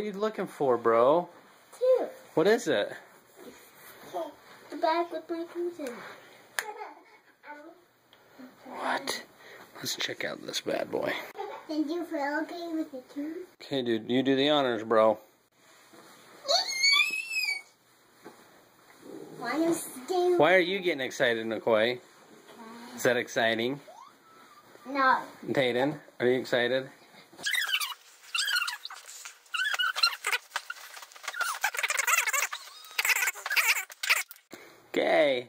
What are you looking for, bro? Two. What is it? The bag with my tooth in. What? Let's check out this bad boy. Did you feel okay with the tooth? Okay, dude, you do the honors, bro. Why? Why are you getting excited, Nikoi? Is that exciting? No. Tayden, are you excited? Okay.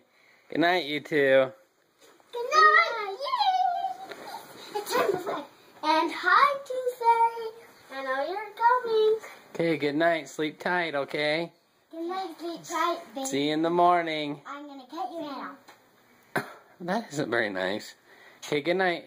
Good night, you two. Good night. Yay! It's time to play. And hi, Fairy. I know you're coming. Okay, good night. Sleep tight, okay? Good night, sweet tight, baby. See you in the morning. I'm gonna cut your head off. That isn't very nice. Okay, good night.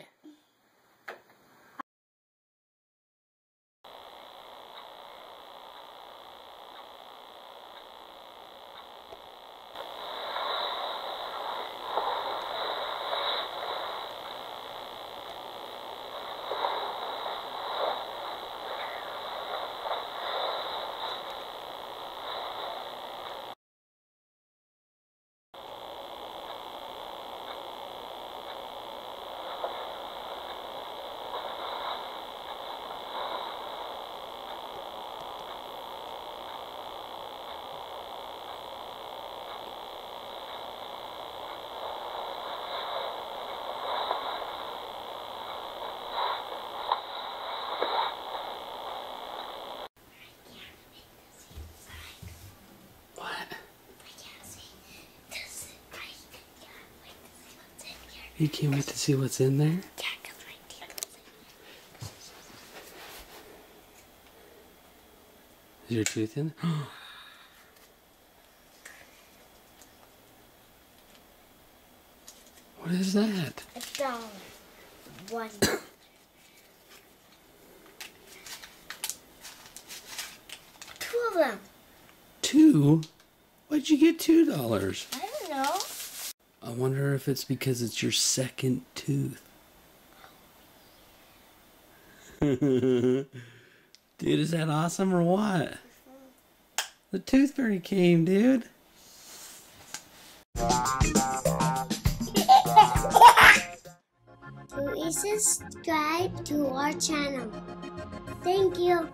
You can't wait to see what's in there? Is your tooth in? what is that? A dollar. One. Two of them. Two? Why'd you get two dollars? I don't know. I wonder if it's because it's your second tooth. Dude, is that awesome or what? The tooth fairy came, dude. Please subscribe to our channel. Thank you.